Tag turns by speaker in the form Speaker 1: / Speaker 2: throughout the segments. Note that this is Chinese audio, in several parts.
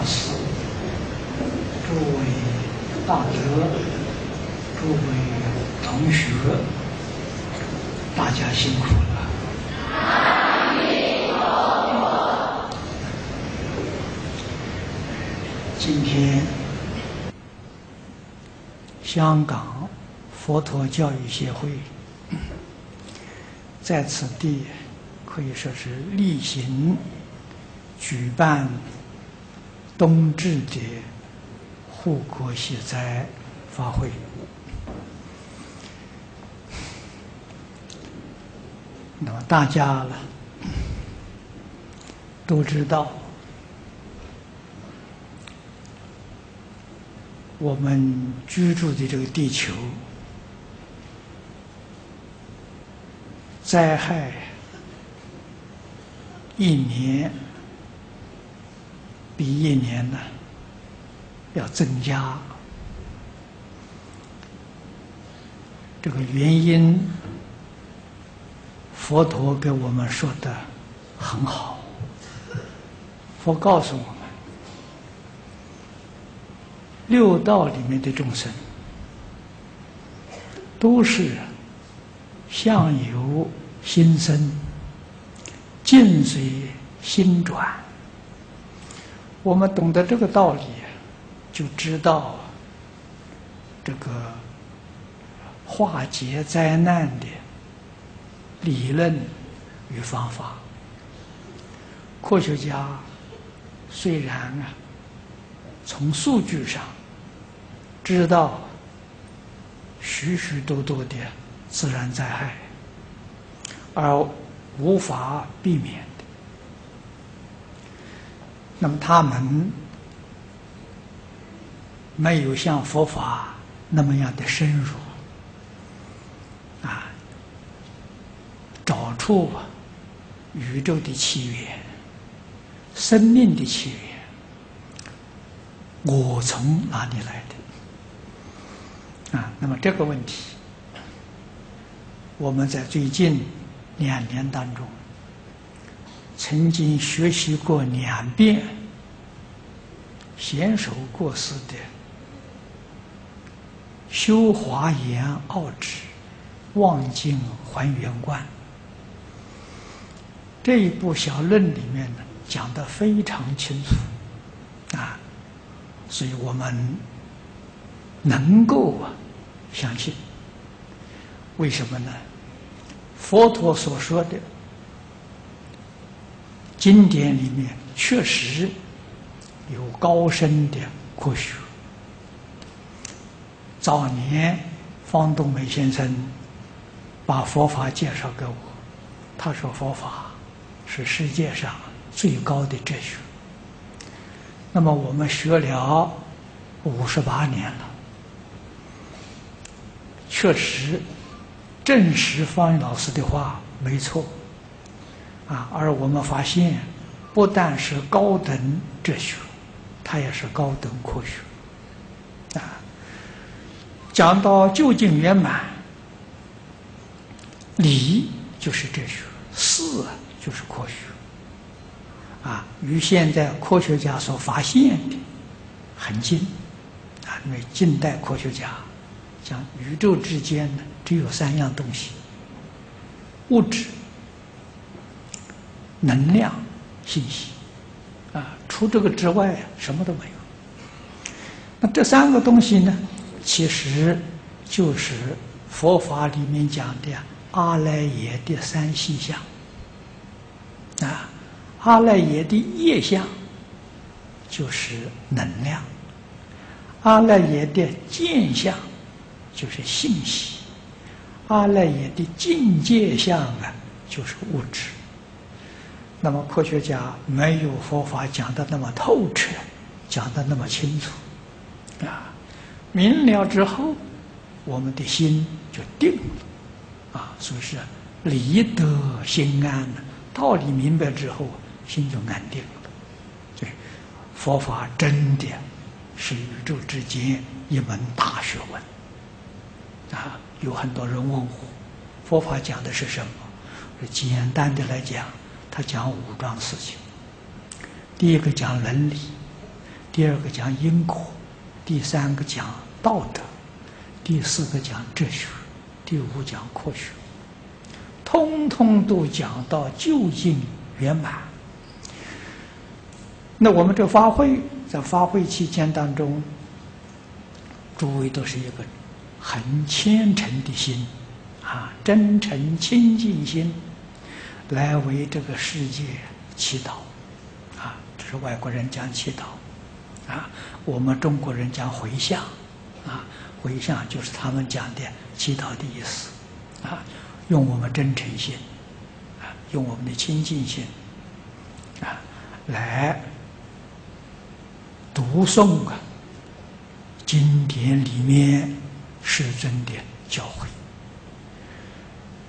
Speaker 1: 法师、诸位大德、诸位同学，大家辛苦了。今天，香港佛陀教育协会在此地可以说是例行举办冬至的护国息灾法会。那么大家了都知道。我们居住的这个地球，灾害一年比一年呢要增加。这个原因，佛陀给我们说的很好。佛告诉我们。六道里面的众生，都是相由心生，境随心转。我们懂得这个道理，就知道这个化解灾难的理论与方法。科学家虽然啊，从数据上，知道许许多多的自然灾害，而无法避免。那么他们没有像佛法那么样的深入，啊，找出宇宙的起源、生命的起源，我从哪里来的？啊，那么这个问题，我们在最近两年当中，曾经学习过两遍贤首过世的《修华严奥旨望境还原观》这一部小论里面呢，讲的非常清楚，啊，所以我们能够啊。相信，为什么呢？佛陀所说的经典里面确实有高深的科学。早年方东梅先生把佛法介绍给我，他说佛法是世界上最高的哲学。那么我们学了五十八年了。确实，证实方老师的话没错，啊，而我们发现，不但是高等哲学，它也是高等科学，啊，讲到究竟圆满，理就是哲学，事就是科学，啊，与现在科学家所发现的很近，啊，因为近代科学家。讲宇宙之间呢，只有三样东西：物质、能量、信息。啊，除这个之外，什么都没有。那这三个东西呢，其实就是佛法里面讲的阿赖耶的三细相。啊，阿赖耶的业相就是能量，阿赖耶的见相。就是信息，阿赖耶的境界相啊，就是物质。那么科学家没有佛法讲的那么透彻，讲的那么清楚，啊，明了之后，我们的心就定了，啊，所以是理得心安了。道理明白之后，心就安定了。对，佛法真的是宇宙之间一门大学问。啊，有很多人问我，佛法讲的是什么？简单的来讲，他讲五桩事情。第一个讲伦理，第二个讲因果，第三个讲道德，第四个讲哲学，第五讲科学，通通都讲到究竟圆满。那我们这发挥在发挥期间当中，诸位都是一个很虔诚的心，啊，真诚清净心，来为这个世界祈祷，啊，这是外国人讲祈祷，啊，我们中国人讲回向，啊，回向就是他们讲的祈祷的意思，啊，用我们真诚心，啊，用我们的清净心，啊，来。读诵啊，经典里面是真的教诲，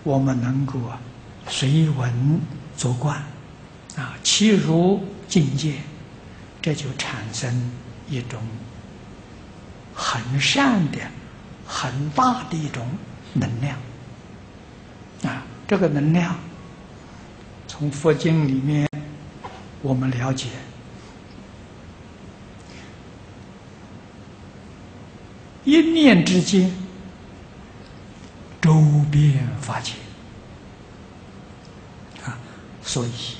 Speaker 1: 我们能够啊随文作观啊，其如境界，这就产生一种很善的、很大的一种能量啊。这个能量从佛经里面我们了解。一念之间，周边法界，所以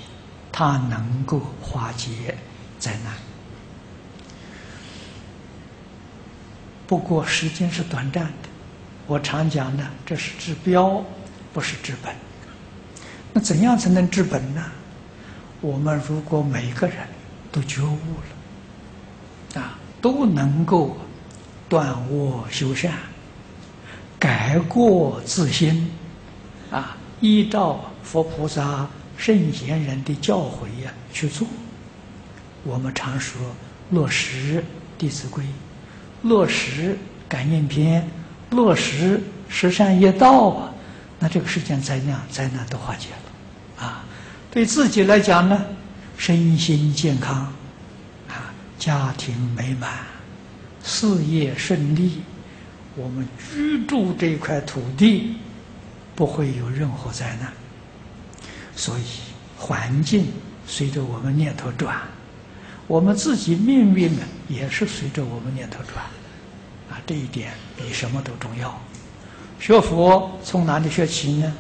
Speaker 1: 它能够化解灾难。不过时间是短暂的，我常讲呢，这是治标，不是治本。那怎样才能治本呢？我们如果每个人都觉悟了，啊，都能够。断恶修善，改过自新，啊，依照佛菩萨、圣贤人的教诲呀去做。我们常说落实《弟子规》，落实《感应篇》，落实十善业道啊，那这个世间灾难灾难都化解了，啊，对自己来讲呢，身心健康，啊，家庭美满。事业顺利，我们居住这块土地不会有任何灾难。所以环境随着我们念头转，我们自己命运呢也是随着我们念头转。啊，这一点比什么都重要。学佛从哪里学起呢？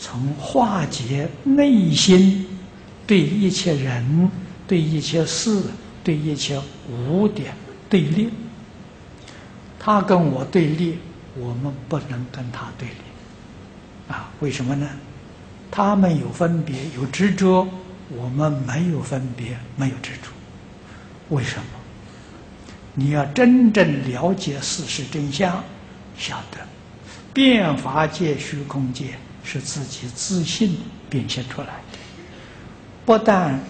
Speaker 1: 从化解内心对一切人、对一切事、对一切无的。对立，他跟我对立，我们不能跟他对立，啊，为什么呢？他们有分别，有执着，我们没有分别，没有执着，为什么？你要真正了解事实真相，晓得变法界、虚空界是自己自信变现出来的，不但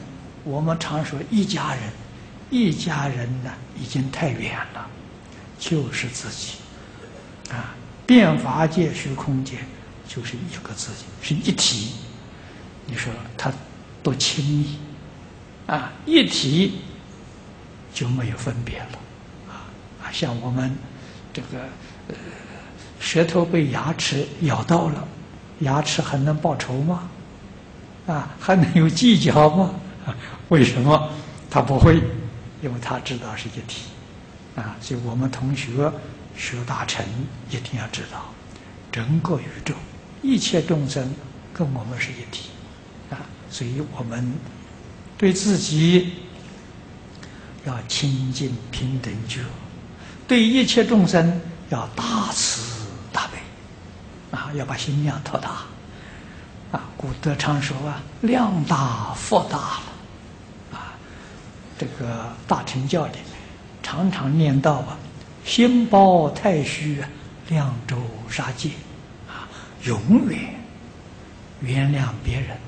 Speaker 1: 我们常说一家人。一家人呢，已经太远了，就是自己，啊，变法界、虚空界就是一个自己，是一体。你说他多亲密，啊，一体就没有分别了，啊，像我们这个呃，舌头被牙齿咬到了，牙齿还能报仇吗？啊，还能有计较吗？为什么他不会？因为他知道是一体，啊，所以我们同学学大乘一定要知道，整个宇宙一切众生跟我们是一体，啊，所以我们对自己要清净平等觉，对一切众生要大慈大悲，啊，要把心量托大，啊，古德常说啊，量大福大了啊。这个大乘教里面常常念到啊，心包太虚，量周杀戒，永远原谅别人，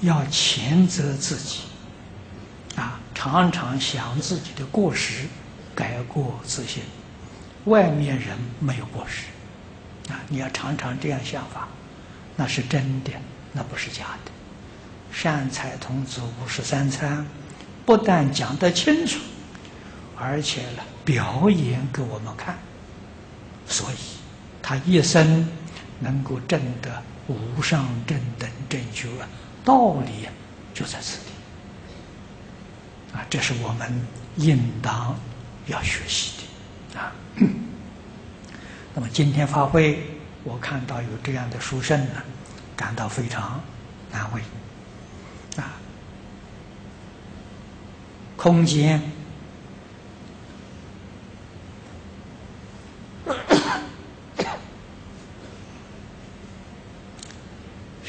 Speaker 1: 要谴责自己，啊，常常想自己的过失，改过自新。外面人没有过失，啊，你要常常这样想法，那是真的，那不是假的。善财童子五十三参。不但讲得清楚，而且呢，表演给我们看，所以他一生能够证得无上正等正觉，道理就在此地啊，这是我们应当要学习的啊。那么今天发挥，我看到有这样的书生呢，感到非常安慰啊。空间。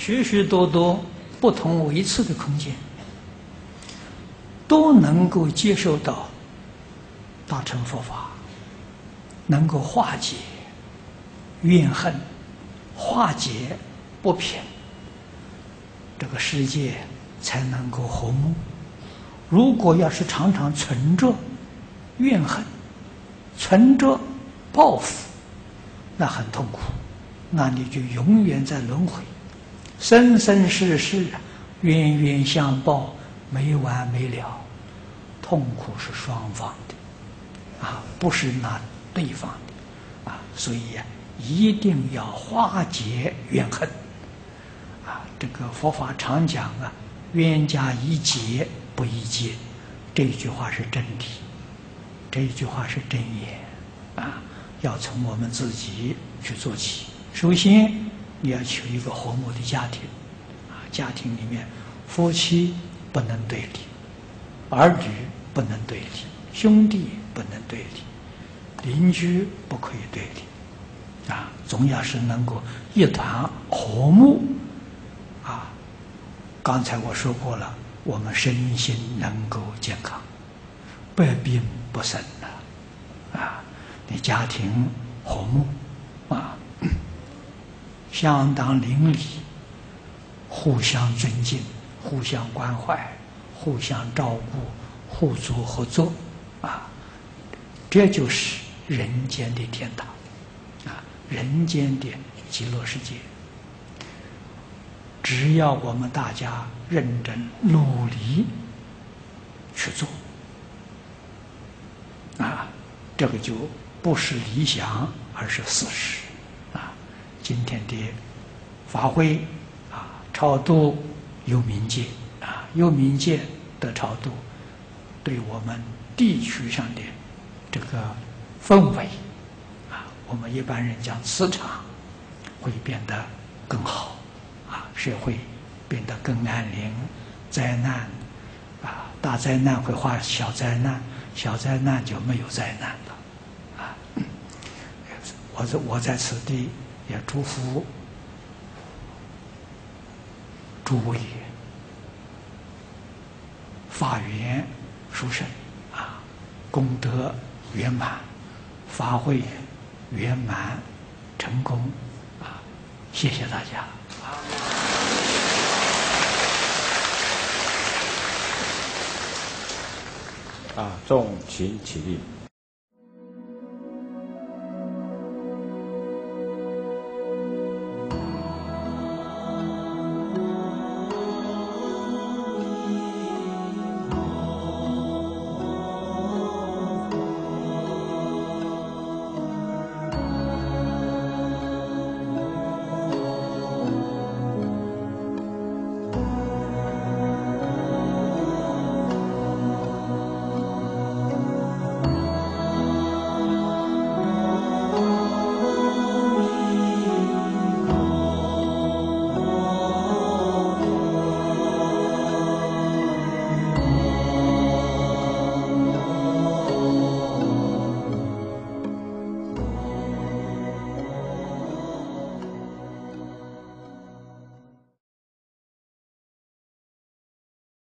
Speaker 1: 许许多多不同维次的空间，都能够接受到大乘佛法，能够化解怨恨，化解不平，这个世界才能够和睦。如果要是常常存着怨恨，存着报复，那很痛苦，那你就永远在轮回。生生世世啊，冤冤相报，没完没了，痛苦是双方的，啊，不是那对方的，啊，所以呀，一定要化解怨恨，啊，这个佛法常讲啊，冤家宜解不宜结，这句话是真谛，这句话是真言，啊，要从我们自己去做起，首先。你要求一个和睦的家庭，啊，家庭里面夫妻不能对立，儿女不能对立，兄弟不能对立，邻居不可以对立，啊，总要是能够一团和睦，啊，刚才我说过了，我们身心能够健康，百病不生了，啊，你家庭和睦，啊。相当邻里，互相尊敬，互相关怀，互相照顾，互助合作，啊，这就是人间的天堂，啊，人间的极乐世界。只要我们大家认真努力去做，啊，这个就不是理想，而是事实。今天的发挥啊，超度有冥界啊，有冥界的超度，对我们地区上的这个氛围啊，我们一般人讲磁场会变得更好啊，社会变得更安宁，灾难啊，大灾难会化小灾难，小灾难就没有灾难了啊。我在我在此地。也祝福诸位法缘殊胜啊，功德圆满，法会圆满成功啊！谢谢大家。
Speaker 2: 啊，众请起立。